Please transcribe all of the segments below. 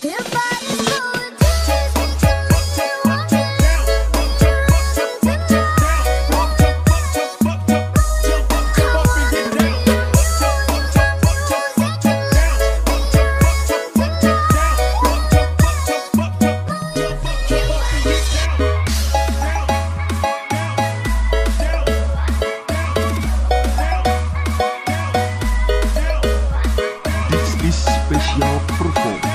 special performance.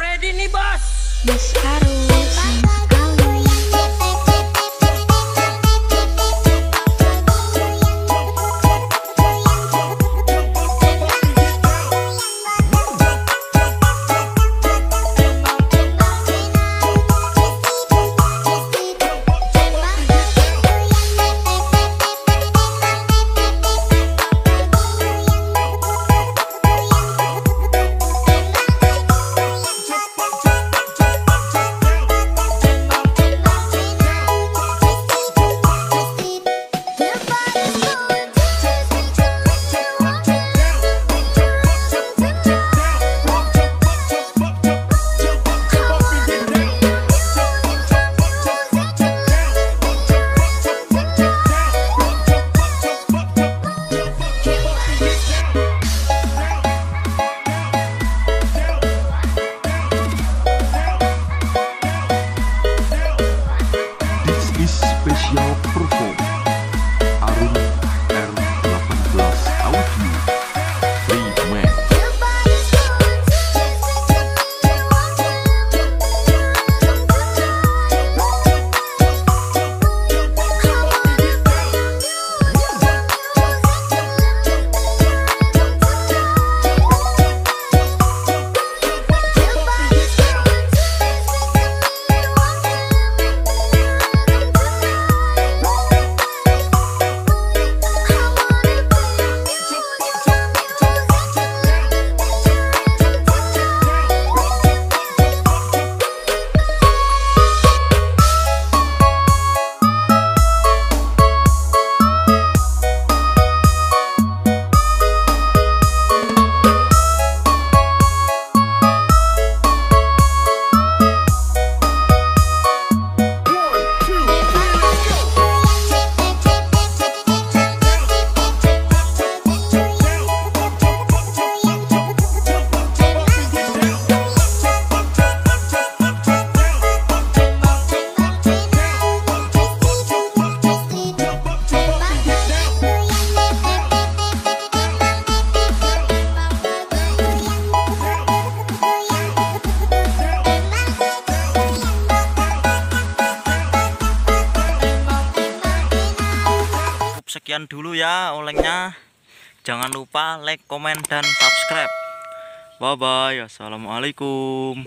Ready nih bos. Bos sekian dulu ya olengnya jangan lupa like comment dan subscribe bye bye assalamualaikum